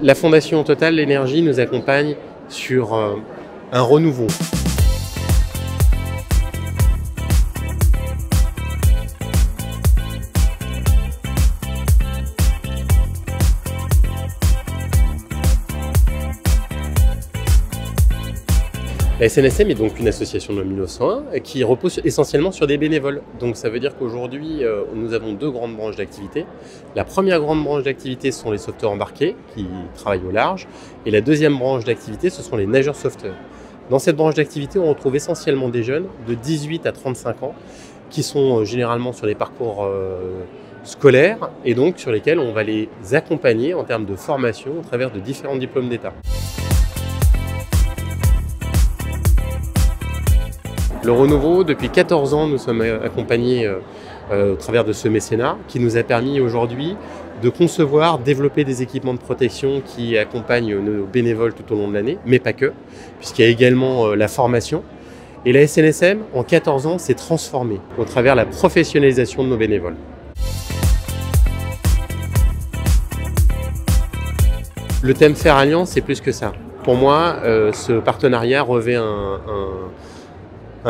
La Fondation Total Énergie nous accompagne sur un renouveau. SNSM est donc une association de 1901 qui repose essentiellement sur des bénévoles. Donc ça veut dire qu'aujourd'hui, euh, nous avons deux grandes branches d'activité. La première grande branche d'activité, sont les sauveteurs embarqués qui travaillent au large. Et la deuxième branche d'activité, ce sont les nageurs sauveteurs. Dans cette branche d'activité, on retrouve essentiellement des jeunes de 18 à 35 ans qui sont euh, généralement sur des parcours euh, scolaires et donc sur lesquels on va les accompagner en termes de formation au travers de différents diplômes d'État. Le renouveau, depuis 14 ans, nous sommes accompagnés euh, euh, au travers de ce mécénat qui nous a permis aujourd'hui de concevoir, développer des équipements de protection qui accompagnent nos bénévoles tout au long de l'année, mais pas que, puisqu'il y a également euh, la formation. Et la SNSM, en 14 ans, s'est transformée au travers de la professionnalisation de nos bénévoles. Le thème Faire Alliance, c'est plus que ça. Pour moi, ce partenariat revêt un un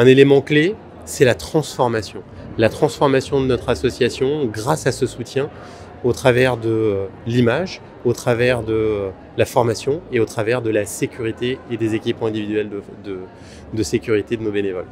élément clé, c'est la transformation. La transformation de notre association grâce à ce soutien au travers de euh, l'image, au travers de euh, la formation et au travers de la sécurité et des équipements individuels de, de sécurité de nos bénévoles.